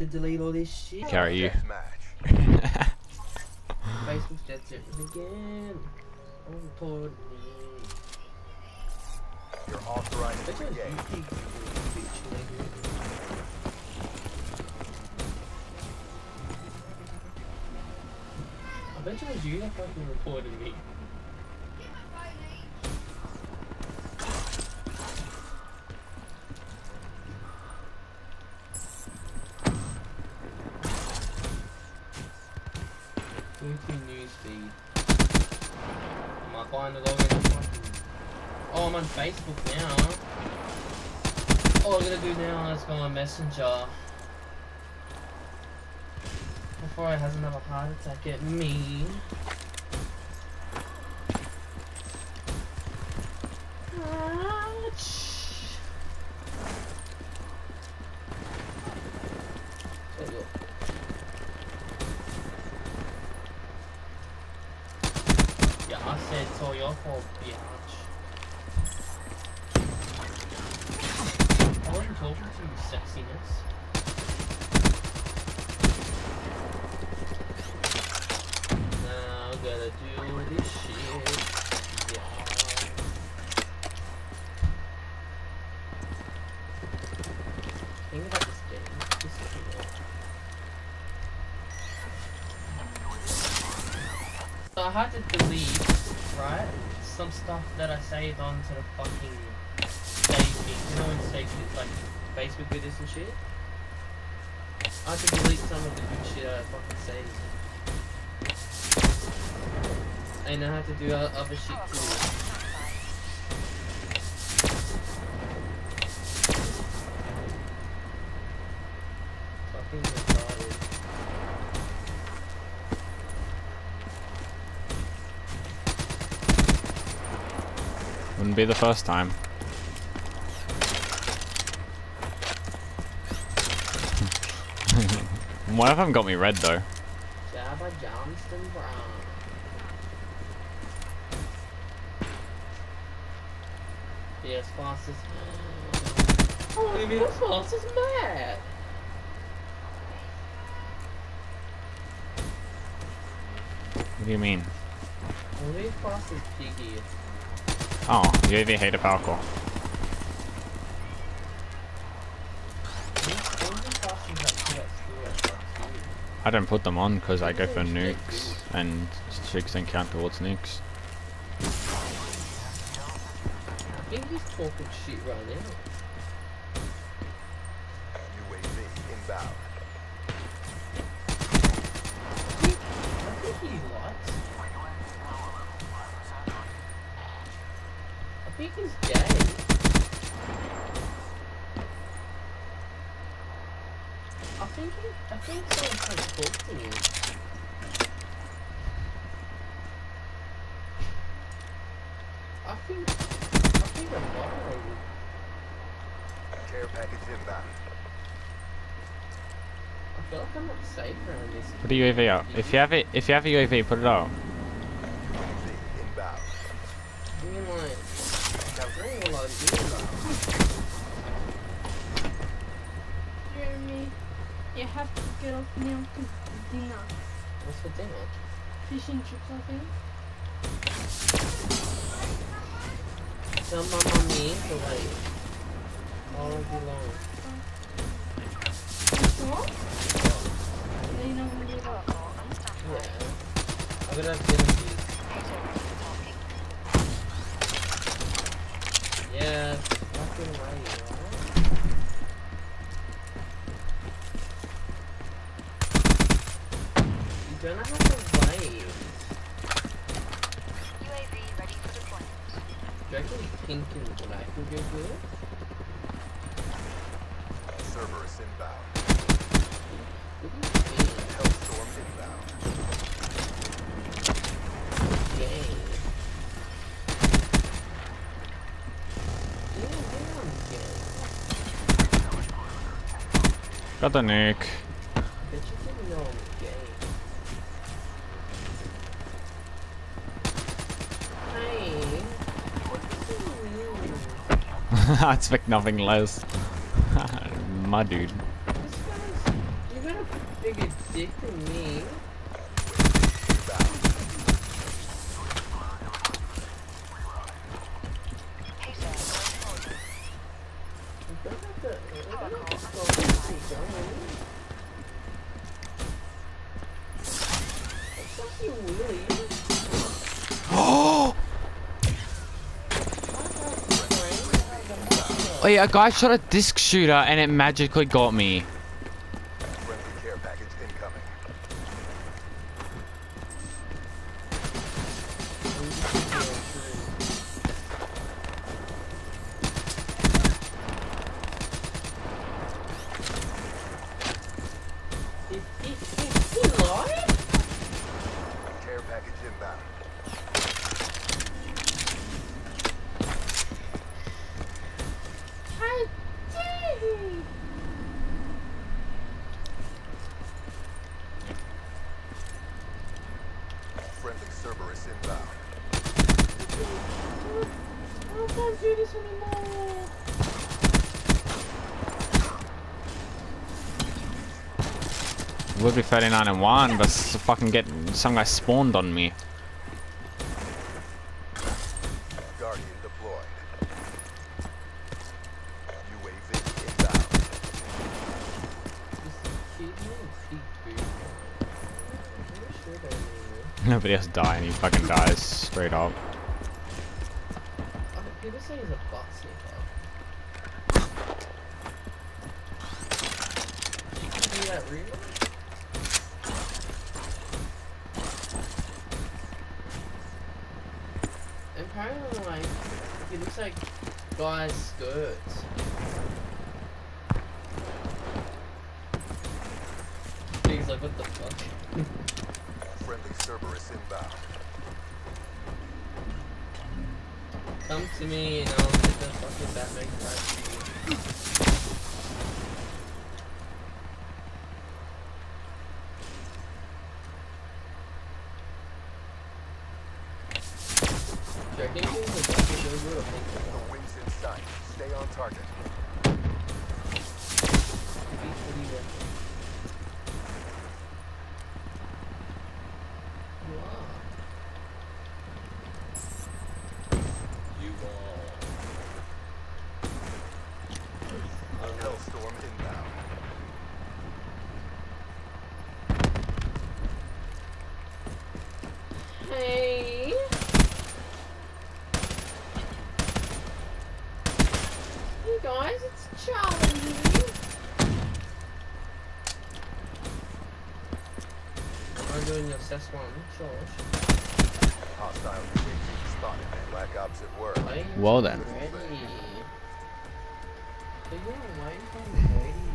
to delete all this shit. Carry you. Deathmatch. Facebook's dead certain again. Oh, report me. You're authorized to you engage. you, you bitch, nigga. I bet you it was you that fucking reported me. YouTube newsfeed. Am I fine to log in? Oh, I'm on Facebook now. All I'm gonna do now is go on Messenger. Before I has another heart attack at me. Ouch. There you go. Yeah, I said it's all your fault, bitch. I wasn't talking to you, sexiness. Gotta do this shit. So I had to delete, right, some stuff that I saved onto the fucking thing. You know when save shit like Facebook videos and shit? I to delete some of the good shit I fucking saved. And I had to do other shit too. Fucking retarded. Wouldn't be the first time. One of them got me red though. Jabba Johnston Brown. Be as fast as. Oh, maybe as fast as Matt. What do you mean? Maybe as fast as Piggy. Oh, UAV hater parkour. Maybe as fast as that kid at school at school. I don't put them on because I go for nukes and chicks don't count towards nukes. I think he's talking shit right now. UAV inbound. I think he likes. Think he's gay. I think he, I think someone's trying to talk to me. I think, I think I'm violated. Care package inbound. I feel like I'm not safe around this. Put a UAV up. If you have it, if you have a UAV, put it up. UAV inbound. Me and like, I don't know what I'm doing. Jeremy, you have to get off now to dinner. What's for dinner? Fish and chips, I think. Tell my mommy to wait. All long. You? Then you don't want to. Yeah. I'm gonna have dinner with you. Yeah, fucking right, alright? You don't have to wait. UAV ready for deployment. Do you reckon pink and black would go good? Cerberus inbound. Hellstorm inbound. Gay. Yeah, yeah, I'm gay. Got the nuke. You you? I expect nothing less. My dude. This guy's, bigger dick than me. Inbound. You don't have to- you don't have to stop me going. That's fucking weird. Oh! Wait, a guy shot a disc shooter and it magically got me. Friendly care package incoming. He, he, he, he lied? Care package inbound. How dare he? Friendly Cerberus inbound. I can't do this anymore. Would be 39 and 1, but fucking get some guy spawned on me. Be? has to die and he fucking dies straight up. People say he's a sniffer. You do that really? Apparently, like, he looks like guys' skirts. He's like, what the fuck? Friendly Cerberus inbound. Come to me and I'll get the fucking Batman card for you. Do you reckon he's a fucking good or think The he's wings in sight. Stay on target. What do you reckon? You are. You are. I don't know. Hellstorm inbound. Hey. Hey guys, it's Charlie here. I'm doing your assess one, Josh. Hostile UAV spotted. Black Ops at work. Well then. ready? So you're away from the radio.